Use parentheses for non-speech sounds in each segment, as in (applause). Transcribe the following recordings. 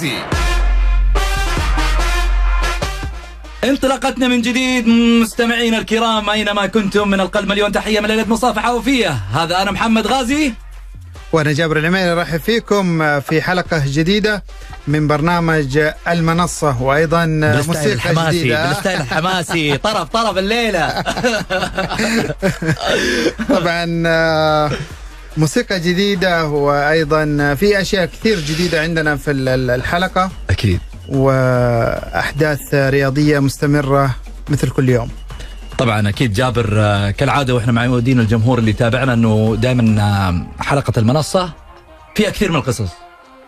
غازي انطلاقتنا من جديد مستمعينا الكرام أينما كنتم من القلب مليون تحية من ليلة مصافحة وفيه هذا أنا محمد غازي. وأنا جابر العميري أرحب فيكم في حلقة جديدة من برنامج المنصة وأيضا موسيقى الحماسي جديدة. بالستايل الحماسي. (laughs) طرف طرف الليلة. طبعا آه، موسيقى جديدة وأيضا في أشياء كثير جديدة عندنا في ال- الحلقة. أكيد. وأحداث رياضية مستمرة مثل كل يوم. طبعا أكيد جابر آه، كالعادة وإحنا معودين الجمهور اللي يتابعنا إنه دائما آه، حلقة المنصة فيها كثير من القصص.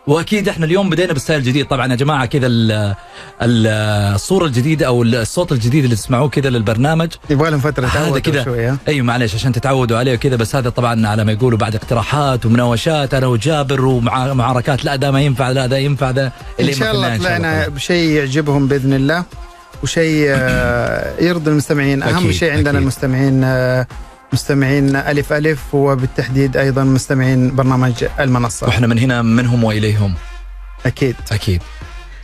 واكيد إحنا اليوم بدينا بستايل جديد طبعا يا جماعة كذا ال- ال- الصورة الجديدة أو الصوت الجديد اللي تسمعوه كذا للبرنامج. يبغى لهم فترة هذا كذا. أيوه معلش عشان تتعودوا عليه وكذا بس هذا طبعا على ما يقولوا بعد اقتراحات ومناوشات. أنا وجابر ومع معاركات لا ده ما ينفع لا ده ينفع ده إن شاء الله طلعنا. بشيء يعجبهم بإذن الله وشيء آه، يرضي المستمعين. أهم شيء عندنا أكيد. المستمعين آه، مستمعين ألف ألف وبالتحديد أيضا مستمعين برنامج المنصة. وإحنا من هنا منهم وإليهم. أكيد. أكيد.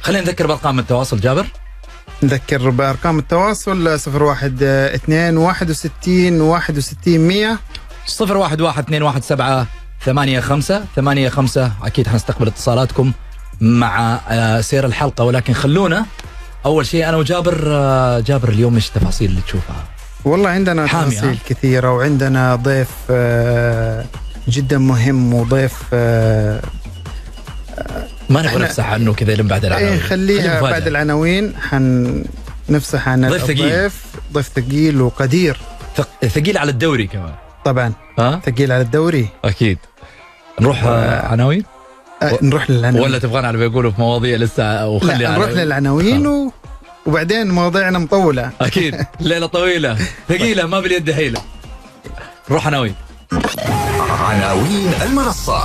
خلينا نذكر بأرقام التواصل. جابر؟ نذكر بأرقام التواصل 01 2 61 61 100 صفر واحد واحد اثنين واحد سبعة ثمانية خمسة ثمانية خمسة. أكيد حنستقبل اتصالاتكم مع آه، سير الحلقة. ولكن خلونا أول شيء أنا وجابر آه، جابر اليوم إيش التفاصيل اللي تشوفها؟ والله عندنا تفاصيل ها؟ كثيرة وعندنا ضيف آه، جدا مهم وضيف آه، ما نبغى نفسح عنه كذا لين بعد العناوين. إيه خليها بعد. العناوين. حنفسح عن ضيف ثقيل. ضيف ثقيل وقدير. ثق- ثقيل على الدوري كمان. طبعا. ها؟ ثقيل على الدوري. أكيد. نروح آه، عناوين؟ أه نروح للعناوين. ولا تبغانا على ما يقولوا في مواضيع لسه وخلي لا نروح عناوين؟ للعناوين و... وبعدين مواضيعنا مطولة. أكيد. ليلة طويلة. ثقيلة ما باليد حيلة. نروح عناوين. عناوين المنصة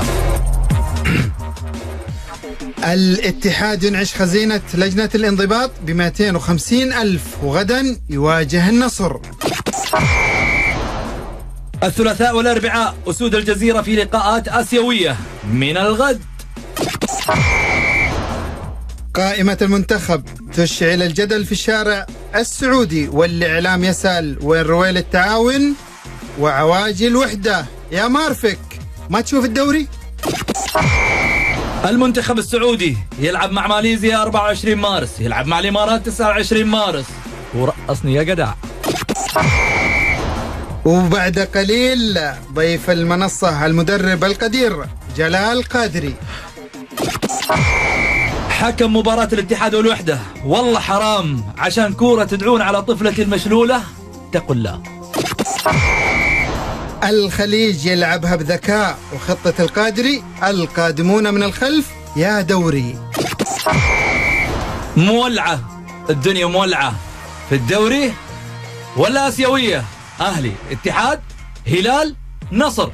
الاتحاد ينعش خزينة لجنة الانضباط ب 250 ألف وغدا يواجه النصر. الثلاثاء والأربعاء أسود الجزيرة في لقاءات آسيوية. من الغد. قائمة المنتخب تشعل الجدل في الشارع السعودي والإعلام يسأل وين رويل التعاون وعواجل الوحدة؟ يا مارفك ما تشوف الدوري؟ المنتخب السعودي يلعب مع ماليزيا 24 مارس يلعب مع الإمارات 29 مارس. ورقصني يا جدع. وبعد قليل ضيف المنصة المدرب القدير جلال قادري. حكم مباراة الاتحاد والوحدة. والله حرام. عشان كورة تدعون على طفلة المشلولة تقل لا. الخليج يلعبها بذكاء. وخطة القادري القادمون من الخلف يا دوري. مولعة. الدنيا مولعة. في الدوري ولا آسيوية. أهلي اتحاد هلال نصر.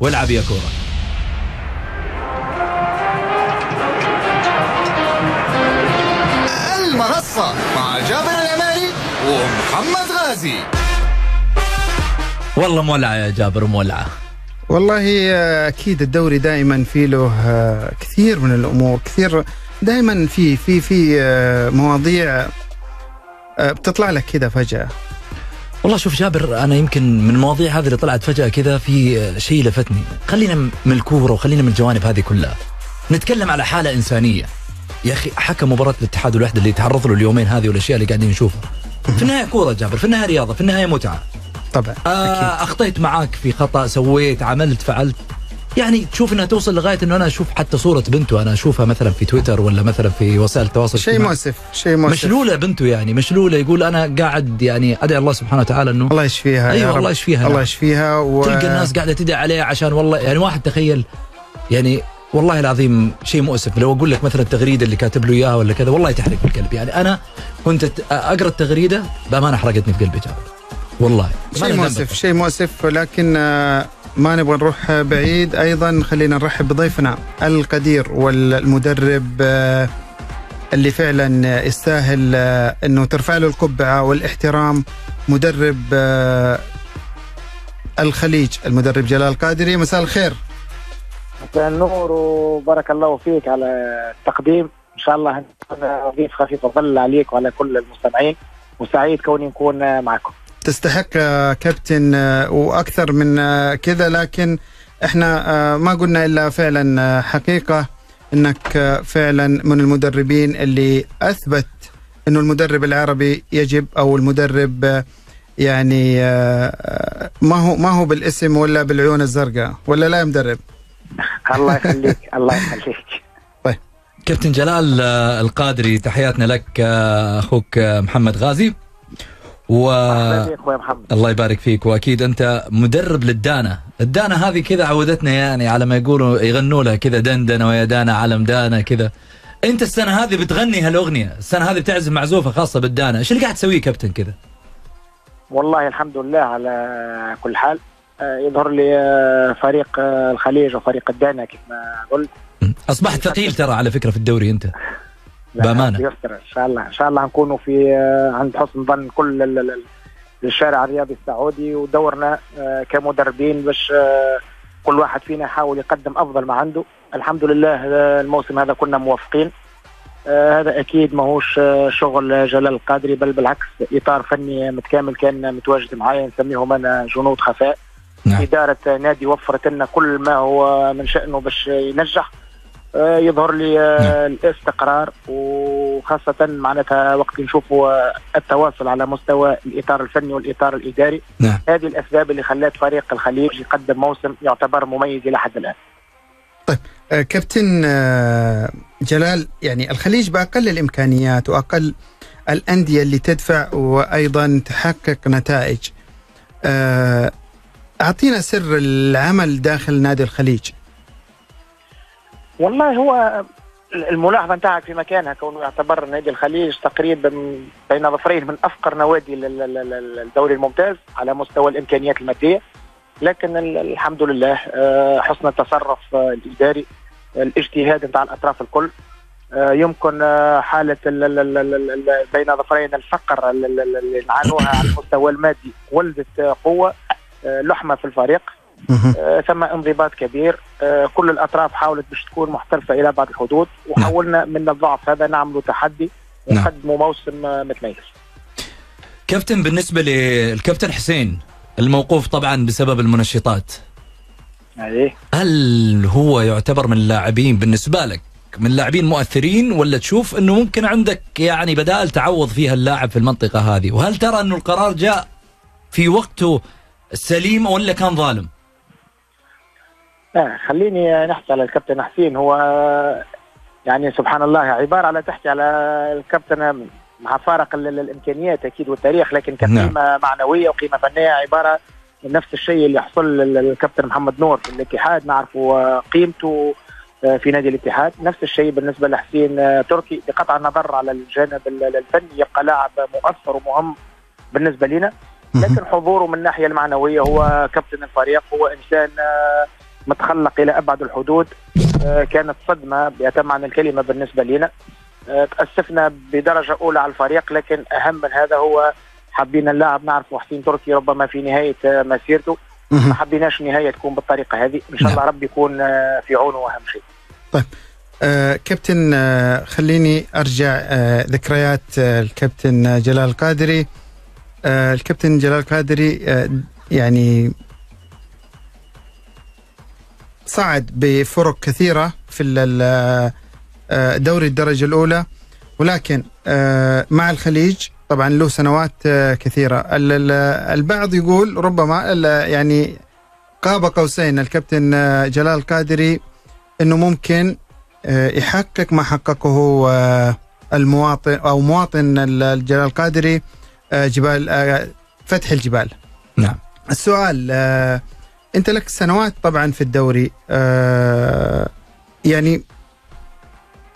والعب يا كورة. ومحمد غازي. والله مولعة يا جابر مولعة والله آه، أكيد الدوري دائما في له آه، كثير من الأمور كثير دائما في في في آه، مواضيع بتطلع لك كذا فجأة. والله شوف جابر أنا يمكن من المواضيع هذه اللي طلعت فجأة كذا في شيء لفتني. خلينا من الكورة وخلينا من الجوانب هذه كلها. نتكلم على حالة إنسانية. يا أخي حكم مباراة الاتحاد والوحده اللي تعرض له اليومين هذه والأشياء اللي قاعدين نشوفها. في النهاية كورة جابر في النهاية رياضة في النهاية متعة. طبعا آه أخطيت معاك في خطأ سويت عملت فعلت. يعني تشوف إنها توصل لغاية إنه أنا أشوف حتى صورة بنته أنا أشوفها مثلا في تويتر ولا مثلا في وسائل التواصل شيء. مؤسف شيء مؤسف. مشلولة بنته يعني مشلولة. يقول أنا قاعد يعني أدعي الله سبحانه وتعالى إنه الله يشفيها أيوة، يا الله يشفيها، الله. يشفيها و... تلقى الناس قاعدة تدعي عليه عشان والله يعني واحد تخيل يعني والله العظيم شيء مؤسف. لو أقول لك مثلا التغريدة اللي كاتب له إياها ولا كذا والله تحرق في القلب يعني أنا كنت أقرأ التغريدة بأمانة حرقتني في قلبي جابر والله. شيء. مؤسف شيء مؤسف لكن آه، ما نبغى نروح بعيد. أيضا خلينا نرحب بضيفنا القدير والمدرب آه، اللي فعلا يستاهل آه، إنه ترفع له القبعة والاحترام مدرب الخليج المدرب جلال قادري. مساء الخير. النور وبارك الله فيك على التقديم. إن شاء الله ضيف خفيف الظل عليك وعلى كل المستمعين. وسعيد كوني نكون معكم. تستحق كابتن آه، وأكثر من آه، كذا لكن إحنا آه، ما قلنا إلا فعلا حقيقة إنك فعلا من المدربين اللي أثبت إنه المدرب العربي يجب أو المدرب يعني ما هو ما هو بالاسم ولا بالعيون الزرقاء ولا لا يا مدرب؟ الله يخليك الله يخليك. كابتن جلال آه، القادري تحياتنا لك آه، أخوك آه، محمد غازي. و محمد. الله يبارك فيك. وأكيد أنت مدرب للدانا الدانا هذه كذا عودتنا يعني على ما يقولوا يغنوا لها كذا دندنه ويا دانا علم دانا كذا. أنت السنة هذه بتغني هالأغنية. السنة هذه بتعزف معزوفة خاصة بالدانا إيش اللي قاعد تسويه كابتن كذا؟ والله الحمد لله على كل حال. يظهر لي آه، فريق آه، الخليج وفريق الدانا كيف ما قلت أصبحت ثقيل ترى على فكرة في الدوري أنت. لا، بأمانة. يستر إن شاء الله إن شاء الله نكونوا في آه، عند حسن ظن كل ال- ال- ال- الشارع الرياضي السعودي ودورنا آه، كمدربين باش آه، كل واحد فينا يحاول يقدم أفضل ما عنده. الحمد لله آه، الموسم هذا كنا موفقين. آه، هذا أكيد ماهوش آه، شغل جلال القادري بل بالعكس إطار فني متكامل كان متواجد معايا نسميهم أنا جنود خفاء. نعم. إدارة نادي وفرت لنا كل ما هو من شأنه باش ينجح. آه، يظهر لي آه، الاستقرار وخاصة معناتها وقت نشوفوا آه، التواصل على مستوى الإطار الفني والإطار الإداري. نعم. هذه الأسباب اللي خلت فريق الخليج يقدم موسم يعتبر مميز إلى حد الآن. آه، كابتن جلال يعني الخليج بأقل الإمكانيات وأقل الأندية اللي تدفع وأيضا تحقق نتائج. آه، اعطينا سر العمل داخل نادي الخليج. والله هو الملاحظة نتاعك في مكانها كونه يعتبر نادي الخليج تقريبا بين ظفرين من أفقر نوادي ال- ال- ال- الدوري الممتاز على مستوى الإمكانيات المادية لكن ال- الحمد لله آه، حسن التصرف آه، الإداري الاجتهاد نتاع الأطراف الكل آه، يمكن آه، حالة ال- ال- ال- ال- ال- بين ظفرين الفقر ال- ال- ال- اللي نعانوها على المستوى المادي ولدت آه، قوة آه، لحمة في الفريق. آه، ثم انضباط كبير. آه، كل الأطراف حاولت باش تكون محترفة إلى بعض الحدود وحاولنا من الضعف هذا نعملوا تحدي نعم. ونقدموا موسم متميز. كابتن بالنسبة للكابتن حسين الموقوف طبعا بسبب المنشطات. إيه هل هو يعتبر من اللاعبين بالنسبة لك من اللاعبين مؤثرين ولا تشوف إنه ممكن عندك يعني بدائل تعوض فيها اللاعب في المنطقة هذه؟ وهل ترى إنه القرار جاء في وقته سليم ولا كان ظالم؟ آه خليني نحكي على الكابتن حسين. هو يعني سبحان الله عبارة على تحكي على الكابتن مع فارق ال- ال- الإمكانيات أكيد والتاريخ لكن كقيمة معنوية وقيمة فنية عبارة نفس الشيء اللي حصل لل- للكابتن محمد نور في الاتحاد. نعرفوا قيمته آه، في نادي الاتحاد. نفس الشيء بالنسبة لحسين آه، تركي. بقطع النظر على الجانب ال- الفني يبقى لاعب مؤثر ومهم بالنسبة لنا. لكن حضوره من الناحية المعنوية هو كابتن الفريق هو إنسان آه، متخلق إلى أبعد الحدود آه، كانت صدمة بأتم معنى الكلمة بالنسبة لنا. آه، تأسفنا بدرجة أولى على الفريق لكن أهم من هذا هو حابين اللاعب نعرف حسين تركي ربما في نهاية مسيرته. ما حبيناش النهايه تكون بالطريقة هذه. إن شاء الله ربي يكون في عونه أهم شيء. آه، كابتن آه، خليني أرجع آه، ذكريات آه، الكابتن جلال القادري آه، الكابتن جلال القادري آه، يعني صعد بفرق كثيرة في آه، دوري الدرجة الأولى ولكن مع الخليج طبعا له سنوات ال- البعض يقول ربما يعني قاب قوسين الكابتن جلال القادري إنه ممكن يحقق ما حققه المواطن أو مواطن ال- الجلال القادري آه، جبال آه، فتح الجبال. نعم. السؤال آه، أنت لك سنوات طبعا في الدوري آه، يعني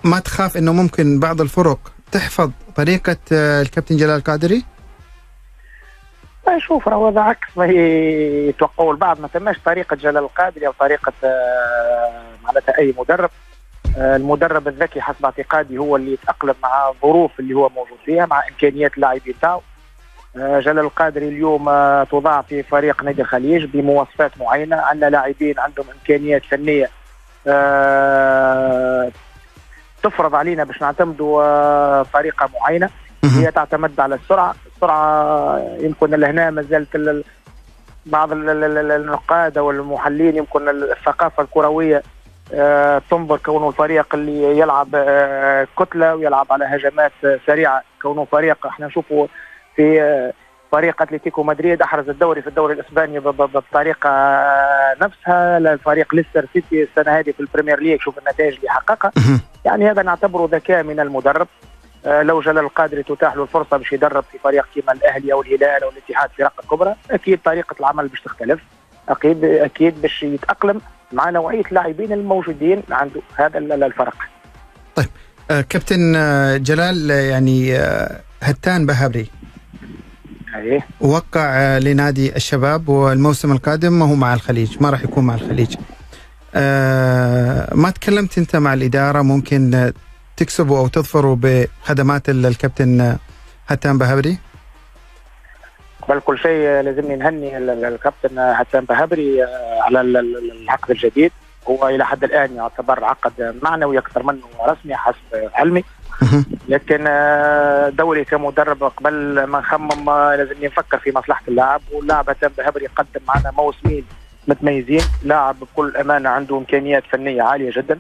ما تخاف إنه ممكن بعض الفرق تحفظ طريقة آه، الكابتن جلال القادري ما شوف راهو هذا عكس. ما هي يتوقعوا البعض. ما تماش طريقة جلال القادري أو طريقة آه، معناتها أي مدرب. آه، المدرب الذكي حسب اعتقادي هو اللي يتأقلم مع الظروف اللي هو موجود فيها مع إمكانيات اللاعبين تاعو آه، جلال القادري اليوم آه، توضع في فريق نادي الخليج بمواصفات معينة عندنا لاعبين عندهم إمكانيات فنية آه، تفرض علينا باش نعتمدوا آه، طريقه معينة. هي تعتمد على السرعة السرعة يمكن لهنا ما زالت ال- بعض ال- ال- ال- النقاد أو المحللين يمكن الثقافة الكروية آه، تنظر كونه الفريق اللي يلعب آه، كتلة ويلعب على هجمات آه، سريعة كونه فريق إحنا نشوفه في آه، فريق أتلتيكو مدريد أحرز الدوري في الدوري الإسباني بالطريقة نفسها. الفريق ليستر سيتي السنة هذه في البريمير ليج شوف النتائج اللي حققها. يعني هذا نعتبره ذكاء من المدرب. آه، لو جلال القادري تتاح له الفرصة باش يدرب في فريق كما الأهلي أو الهلال أو الاتحاد فرق الكبرى أكيد طريقة العمل باش تختلف. أكيد أكيد باش يتأقلم مع نوعية اللاعبين الموجودين عنده هذا ال- الفرق. آه، كابتن آه، جلال يعني آه، هتان بهبري إيه وقع لنادي الشباب والموسم القادم ما هو مع الخليج. ما راح يكون مع الخليج. آه، ما تكلمت انت مع الإدارة؟ ممكن تكسبوا أو تظفروا بخدمات ال- الكابتن هتان بهبري؟ قبل كل شيء لازمني نهني ال- ال- الكابتن حسام بهبري آه، على ال- ال- العقد الجديد. هو إلى حد الآن يعتبر عقد معنوي أكثر منه رسمي حسب علمي. (laughs) لكن آه، دوري كمدرب قبل ما نخمم آه، لازم نفكر في مصلحة اللاعب واللاعب هتام بهبري قدم معنا موسمين متميزين. لاعب بكل أمانة عنده إمكانيات فنية عالية جدا.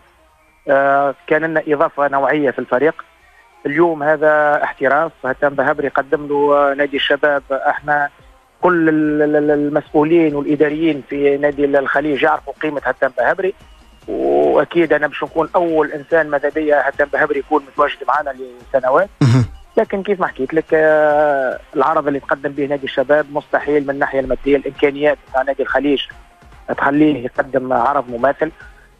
آه، كان لنا إضافة نوعية في الفريق. اليوم هذا احتراف هتام بهبري قدم له نادي الشباب. إحنا كل ال- ال- ال- المسؤولين والإداريين في نادي الخليج يعرفوا قيمة هتام بهبري وأكيد أنا باش نكون أول إنسان ماذا بيا هتام بهبري يكون متواجد معنا لسنوات. لكن كيف ما حكيت لك آه، العرض اللي تقدم به نادي الشباب مستحيل من الناحية المادية الإمكانيات بتاع نادي الخليج تخليه يقدم عرض مماثل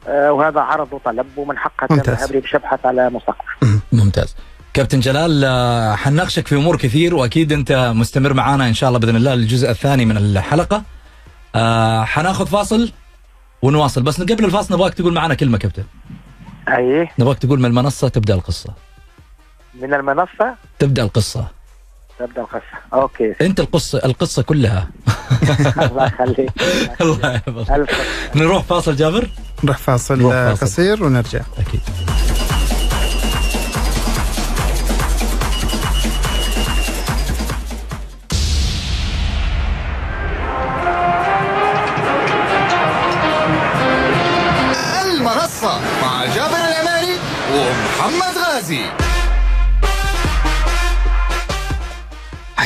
آه، وهذا عرض وطلب ومن حق ممتاز. بهبري باش يبحث على مستقبل. ممتاز. كابتن جلال آه، حنناقشك في أمور كثير وأكيد أنت مستمر معانا إن شاء الله بإذن الله الجزء الثاني من الحلقة. حناخذ فاصل. ونواصل. بس قبل الفاصل نبغاك تقول معنا كلمة كابتن. أي. نبغاك تقول من المنصة تبدأ القصة. من المنصة؟ تبدأ القصة. تبدأ القصة. أوكي. أنت القصة القصة كلها. (laughs) الله يخليك. (laughs) الله يحفظك. نروح فاصل جابر؟ نروح فاصل نروح فاصل. قصير ونرجع. أكيد.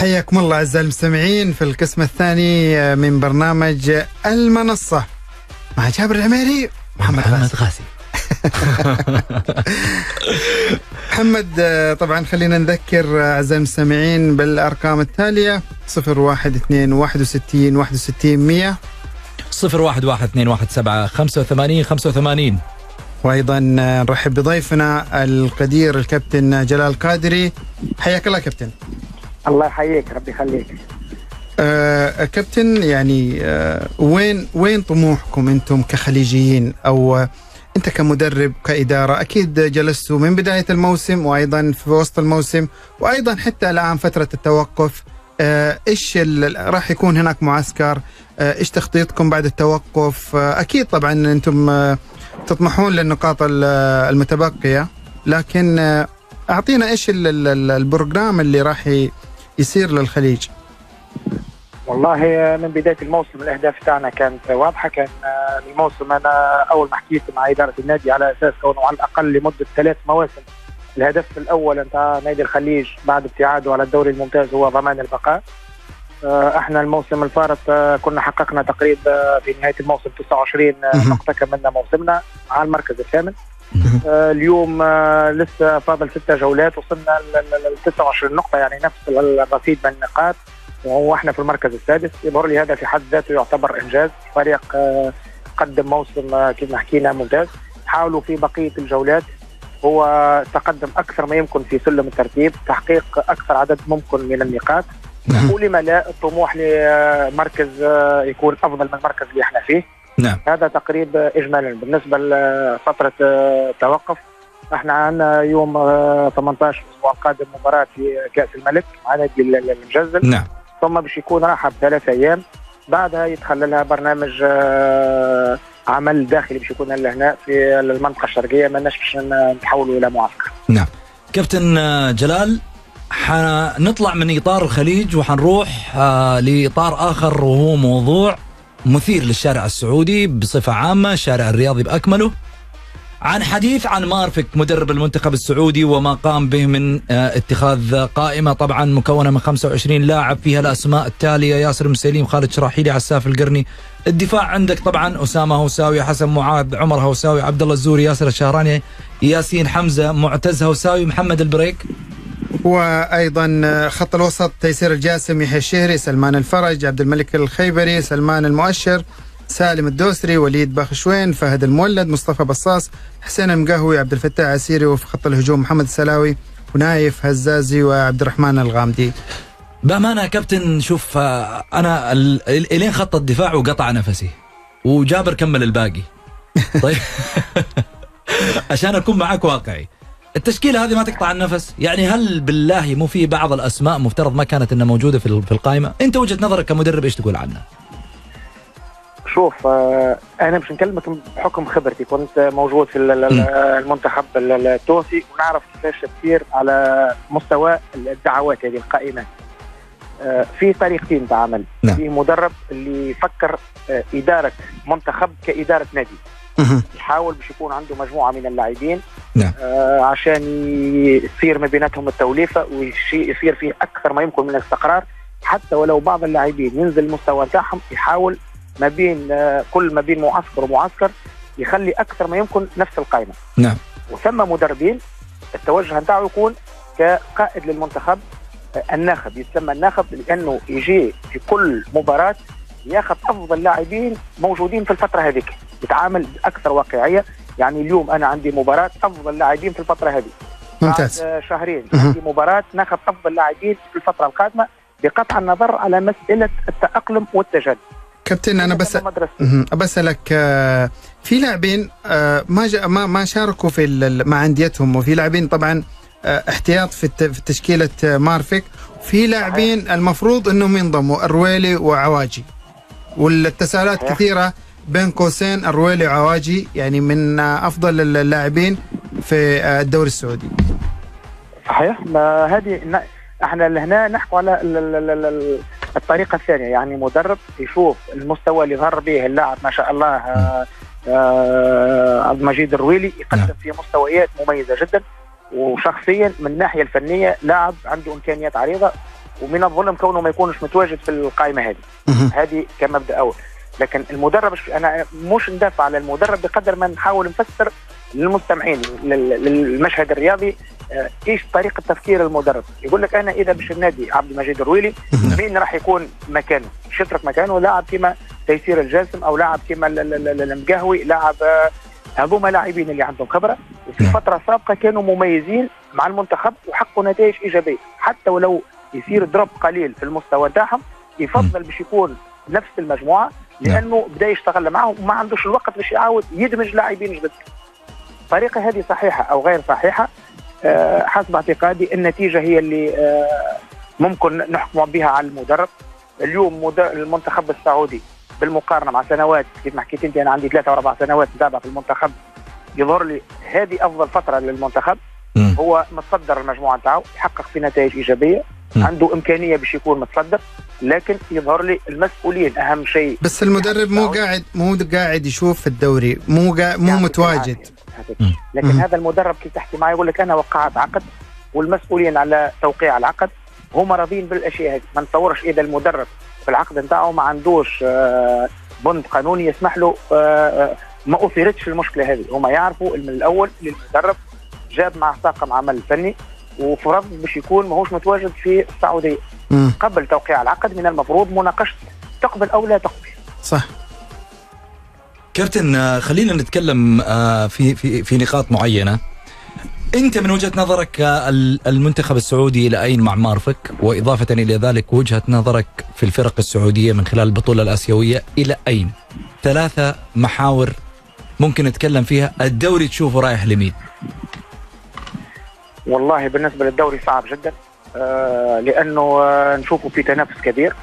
حياكم الله أعزائي المستمعين في القسم الثاني من برنامج المنصة مع جابر العميري محمد غازي. محمد غازي. (laughs) محمد طبعا خلينا نذكر أعزائي المستمعين بالأرقام التالية 012 61 61 100 صفر واحد واحد اثنين واحد سبعة خمسة وثمانين خمسة وثمانين. وأيضا نرحب بضيفنا القدير الكابتن جلال قادري حياك الله كابتن. الله يحييك ربي يخليك. آه كابتن يعني آه وين وين طموحكم أنتم كخليجيين؟ أو آه انت كمدرب كإدارة أكيد جلستوا من بداية الموسم وأيضا في وسط الموسم وأيضا حتى الآن فترة التوقف. آه إيش راح يكون هناك معسكر؟ آه إيش تخطيطكم بعد التوقف؟ آه أكيد طبعا أنتم آه تطمحون للنقاط ال- المتبقية لكن آه أعطينا إيش ال- ال- ال- البروجرام اللي راح ي- يصير للخليج؟ والله من بداية الموسم الأهداف تاعنا كانت واضحة كان آه، الموسم أنا أول ما حكيت مع إدارة النادي على أساس كونه على الأقل لمدة ثلاث مواسم الهدف الأول نتاع نادي الخليج بعد ابتعاده على الدوري الممتاز هو ضمان البقاء. آه، إحنا الموسم الفارط آه، كنا حققنا تقريبا في نهاية الموسم 29 آه، مهم. نقطة كملنا موسمنا على المركز الثامن. اليوم آه، لسه فاضل ستة جولات وصلنا ل 26 نقطة يعني نفس الرصيد من النقاط. وإحنا في المركز السادس. يظهر لي هذا في حد ذاته يعتبر إنجاز. فريق آه، قدم موسم آه، كما حكينا ممتاز. حاولوا في بقية الجولات. هو تقدم أكثر ما يمكن في سلم الترتيب. تحقيق أكثر عدد ممكن من النقاط. نعم. ولما لا الطموح لمركز آه، يكون أفضل من المركز اللي إحنا فيه. نعم. هذا تقريب اجمالا. بالنسبة لفترة آه، التوقف إحنا عندنا يوم آه، 18 الأسبوع القادم مباراة في كأس الملك مع نادي ال- ال- المجزل. نعم. ثم باش يكون راحة بثلاث أيام. بعدها يتخللها برنامج آه، عمل داخلي باش يكون لهنا في المنطقة الشرقية. ما باش نتحولوا إلى معسكر نعم. كابتن آه، جلال حنطلع من إطار الخليج وحنروح آه، لإطار آخر وهو موضوع. مثير للشارع السعودي بصفة عامة الشارع الرياضي بأكمله. عن حديث عن مارفك مدرب المنتخب السعودي وما قام به من آه، اتخاذ قائمة. طبعا مكونة من 25 لاعب فيها الأسماء التالية ياسر مسليم خالد شراحيلي عساف القرني. الدفاع عندك طبعا أسامة هوساوي حسن معاذ عمر هوساوي عبد الله الزوري ياسر الشهراني ياسين حمزة معتز هوساوي محمد البريك. وأيضا خط الوسط تيسير الجاسم يحيى الشهري سلمان الفرج عبد الملك الخيبري سلمان المؤشر سالم الدوسري وليد باخشوين فهد المولد مصطفى بصاص حسين المقهوي عبد الفتاح عسيري وفي خط الهجوم محمد السلاوي ونايف هزازي وعبد الرحمن الغامدي. بأمانة كابتن شوف آه، أنا إلين خط الدفاع وقطع نفسي وجابر كمل الباقي. طيب. (laughs) عشان أكون معك واقعي. التشكيلة هذه ما تقطع النفس. يعني هل بالله مو في بعض الأسماء مفترض ما كانت إنها موجودة في القائمة؟ أنت وجهة نظرك كمدرب إيش تقول عنها؟ شوف آه، أنا مش نكلمك بحكم خبرتي. كنت موجود في المنتخب التونسي ونعرف كيفاش تصير على مستوى الدعوات هذه القائمات آه، في طريقتين تعامل. نعم. في مدرب اللي يفكر آه، إدارة منتخب كإدارة نادي. يحاول باش يكون عنده مجموعة من اللاعبين نعم. آه عشان يصير ما بيناتهم التوليفة ويصير فيه أكثر ما يمكن من الاستقرار. حتى ولو بعض اللاعبين ينزل المستوى نتاعهم يحاول ما بين آه كل ما بين معسكر ومعسكر يخلي أكثر ما يمكن نفس القائمة. نعم. وثم مدربين التوجه نتاعو يكون كقائد للمنتخب آه الناخب. يسمى الناخب لأنه يجي في كل مباراة ياخذ أفضل لاعبين موجودين في الفترة هذيك. يتعامل باكثر واقعية. يعني اليوم أنا عندي مباراة أفضل لاعبين في الفترة هذه. ممتاز. بعد شهرين. عندي مباراة ناخذ أفضل لاعبين في الفترة القادمة بقطع النظر على مسألة التأقلم والتجدد. كابتن أنا بس بسالك آه، في لاعبين آه، ما ما ما شاركوا في مع أنديتهم وفي لاعبين طبعا آه، احتياط في تشكيلة مارفك في لاعبين المفروض إنهم ينضموا الرويلي وعواجي. والتساؤلات كثيرة بين قوسين الرويلي وعواجي يعني من أفضل اللاعبين في الدوري السعودي. صحيح؟ ما هذه إحنا هنا نحكوا على الطريقة الثانية. يعني مدرب يشوف المستوى اللي ظهر به اللاعب ما شاء الله آه، آه، عبد المجيد الرويلي يقدم نعم. في مستويات مميزة جدا وشخصيا من الناحيه الفنية لاعب عنده إمكانيات عريضة ومن الظلم كونه ما يكونش متواجد في القائمة هذه. هذه كمبدأ أول. لكن المدرب أنا مش ندافع على المدرب بقدر ما نحاول نفسر للمستمعين للمشهد الرياضي آه، إيش طريقة تفكير المدرب يقول لك أنا إذا باش النادي عبد المجيد الرويلي مين راح يكون مكانه شترك مكانه لاعب كما تيسير الجاسم أو لاعب كما المقهوي لاعب آه، هذوما لاعبين اللي عندهم خبرة وفي نعم. فترة سابقة كانوا مميزين مع المنتخب وحققوا نتائج إيجابية حتى ولو يصير دروب قليل في المستوى تاعهم يفضل باش يكون نفس المجموعة. لأنه بدأ يشتغل معهم وما عندوش الوقت باش يعاود يدمج لاعبين جدد. الطريقة هذه صحيحة أو غير صحيحة. أه حسب اعتقادي النتيجة هي اللي أه ممكن نحكم بها على المدرب. اليوم المنتخب السعودي بالمقارنة مع سنوات كيف ما حكيت أنت أنا عندي ثلاثة أو أربع سنوات متابعه في المنتخب. يظهر لي هذه أفضل فترة للمنتخب. هو متصدر المجموعة نتاعو يحقق في نتائج إيجابية. عنده إمكانية باش يكون متصدر لكن يظهر لي المسؤولين أهم شيء بس المدرب مو قاعد مو قاعد يشوف في الدوري مو قاعد مو متواجد. لكن مم. هذا المدرب كي تحكي معي يقول لك أنا وقعت عقد والمسؤولين على توقيع العقد هم راضين بالأشياء هذه. ما نتصورش إذا المدرب في العقد نتاعه ما عندوش آه، بند قانوني يسمح له آه، آه، ما اثيرتش المشكلة هذه. هم يعرفوا من الأول المدرب جاب مع طاقم عمل فني وفرض باش يكون ماهوش متواجد في السعودية. مم. قبل توقيع العقد من المفروض مناقشة تقبل أو لا تقبل. صح. كابتن آه، خلينا نتكلم آه، في في في نقاط معينة. أنت من وجهة نظرك آه، المنتخب السعودي إلى أين مع مارفك؟ وإضافة إلى ذلك وجهة نظرك في الفرق السعودية من خلال البطولة الآسيوية إلى أين؟ ثلاثة محاور ممكن نتكلم فيها. الدوري تشوفه رايح لمين؟ والله بالنسبة للدوري صعب جدا. آه لأنه آه نشوفه في تنافس كبير.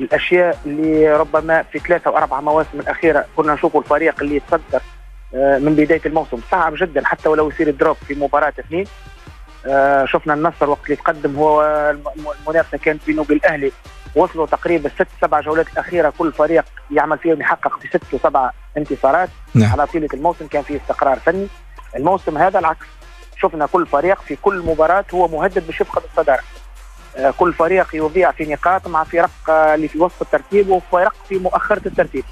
الأشياء اللي ربما في ثلاثة أو أربع مواسم الأخيرة كنا نشوفوا الفريق اللي يتصدر آه، من بداية الموسم. صعب جدا حتى ولو يصير دروب في مباراة اثنين. آه، شفنا النصر وقت اللي تقدم هو المنافسة كانت بينه بالاهلي وصلوا تقريبا ست سبع جولات الاخيره كل فريق يعمل فيهم يحقق في ست وسبع انتصارات. نعم. على طيلة الموسم كان فيه استقرار فني. الموسم هذا العكس. شفنا كل فريق في كل مباراة هو مهدد باش يفقد الصدارة. آه، كل فريق يضيع في نقاط مع فرق آه، اللي في وسط الترتيب وفرق في مؤخرة الترتيب.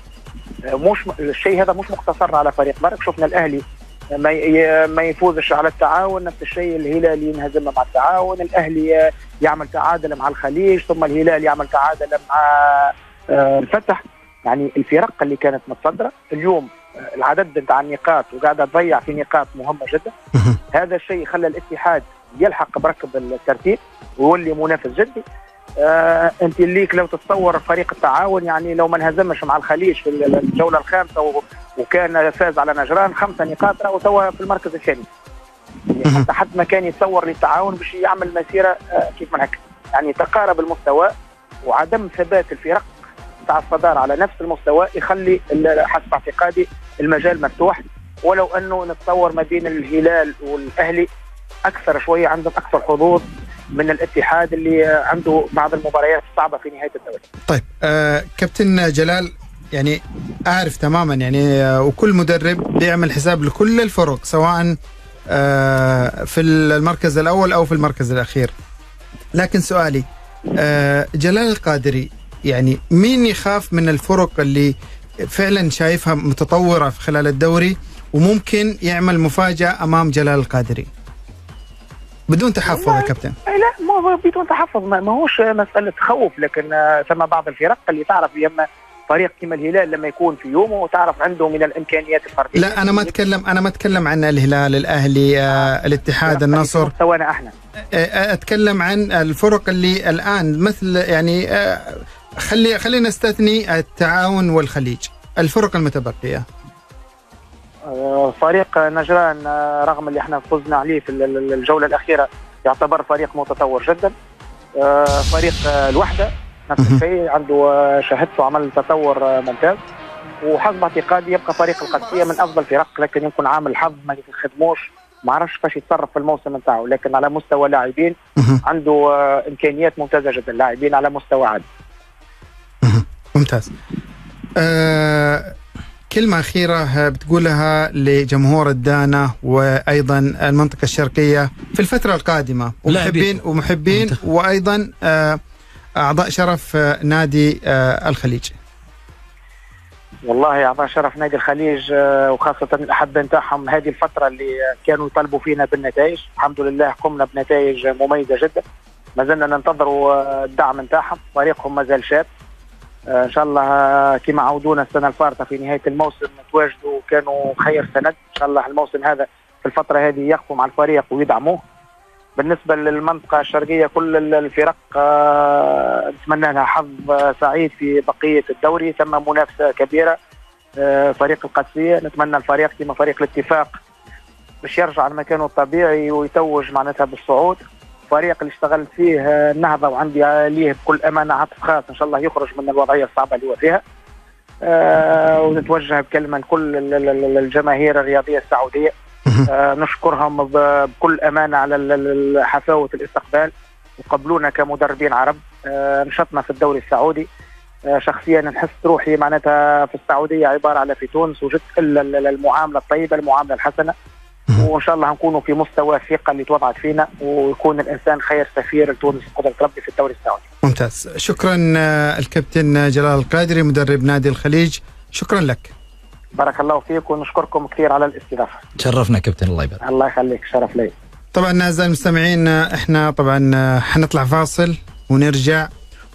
آه، مش الشيء هذا مش مقتصر على فريق. برك شفنا الأهلي ما ما يفوزش على التعاون نفس الشيء الهلال ينهزم مع التعاون الأهلي يعمل تعادل مع الخليج ثم الهلال يعمل تعادل مع الفتح. يعني الفرق اللي كانت متصدرة اليوم العدد نتاع النقاط وقاعده تضيع في نقاط مهمة جدا. هذا الشيء خلى الاتحاد يلحق بركب الترتيب ويولي منافس جدي. آه أنت ليك لو تتصور فريق التعاون يعني لو ما انهزمش مع الخليج في الجولة الخامسة وكان فاز على نجران خمسة نقاط راهو توا في المركز الثاني. يعني حتى حد ما كان يتصور للتعاون باش يعمل مسيرة آه كيف من هكا يعني تقارب المستوى وعدم ثبات الفرق. الصدارة على نفس المستوى يخلي حسب اعتقادي المجال مفتوح ولو أنه نتصور ما بين الهلال والأهلي أكثر شوية عندهم أكثر حظوظ من الاتحاد اللي عنده بعض المباريات الصعبه في نهاية الدوري. طيب آه كابتن جلال يعني أعرف تماما يعني آه وكل مدرب بيعمل حساب لكل الفرق سواء آه في المركز الأول أو في المركز الأخير لكن سؤالي آه جلال القادري يعني مين يخاف من الفرق اللي فعلا شايفها متطورة في خلال الدوري وممكن يعمل مفاجأة أمام جلال القادري؟ بدون تحفظ يا كابتن. أي لا ما هو بدون تحفظ ما هوش مسألة خوف لكن آه، ثم بعض الفرق اللي تعرف يما فريق كما الهلال لما يكون في يومه وتعرف عنده من الإمكانيات الفردية. لا أنا ما اتكلم أنا ما أتكلم عن الهلال الأهلي آه الاتحاد النصر. مستوانا إحنا آه، أتكلم عن الفرق اللي الآن مثل يعني آه، خلي خلينا نستثني التعاون والخليج الفرق المتبقية فريق نجران آه، رغم اللي إحنا فزنا عليه في ال- ال- الجولة الأخيرة يعتبر فريق متطور جدا آه، فريق آه، الوحدة نفس. الشيء عنده شهادته عمل تطور ممتاز وحسب اعتقادي يبقى فريق القادسية من أفضل فرق لكن يمكن عامل حظ ما يخدموش ما عرفش كيفاش يتصرف في الموسم نتاعو لكن على مستوى لاعبين. عنده إمكانيات ممتازة جدا لاعبين على مستوى عالي. ممتاز. آه كلمة أخيرة بتقولها لجمهور الدانا وأيضا المنطقة الشرقية في الفترة القادمة. ومحبين ومحبين. وأيضا آه أعضاء شرف آه، نادي آه الخليج. والله اعطاه شرف نادي الخليج آه، وخاصة الاحباء نتاعهم هذه الفترة اللي آه، كانوا يطالبوا فينا بالنتائج. الحمد لله قمنا بنتائج مميزة جدا. ما زلنا ننتظروا آه، الدعم نتاعهم فريقهم ما زال شاب. آه، إن شاء الله آه، كما عودونا السنة الفارطة في نهاية الموسم تواجدوا وكانوا خير سند. إن شاء الله الموسم هذا في الفترة هذه يقفوا مع الفريق ويدعموه. بالنسبة للمنطقة الشرقية كل ال- الفرق آه، نتمنى لها حظ آه، سعيد في بقية الدوري. ثم منافسة كبيرة آه، فريق القادسيه نتمنى الفريق كما فريق الاتفاق باش يرجع لمكانه الطبيعي ويتوج معناتها بالصعود. فريق اللي اشتغلت فيه آه، النهضه وعندي ليه بكل أمانة عطف خاص. إن شاء الله يخرج من الوضعية الصعبة اللي هو فيها. آه، ونتوجه بكلمة لكل ال- ال- ال- الجماهير الرياضية السعودية. آه، نشكرهم بكل أمانة على حفاوة الاستقبال. وقبلونا كمدربين عرب. آه، نشطنا في الدوري السعودي. آه، شخصيا نحس روحي معناتها في السعودية عبارة على في تونس وجدت الا ال- ال- المعاملة الطيبة المعاملة الحسنة. وإن شاء الله نكونوا في مستوى الثقة اللي توضعت فينا ويكون الإنسان خير سفير لتونس بقدره ربي في الدوري السعودي. ممتاز شكرا آه، الكابتن جلال القادري مدرب نادي الخليج شكرا لك بارك الله فيك ونشكركم كثير على الاستضافة. تشرفنا كابتن الله يبارك الله يخليك شرف لي. طبعا اعزائي المستمعين آه، إحنا طبعا آه، حنطلع فاصل ونرجع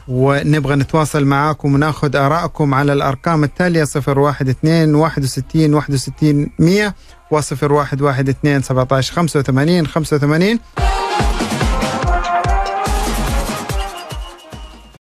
ونبغى نتواصل معاكم وناخذ ارائكم على الأرقام التالية 012 61 61 100 و 0112 17 85 85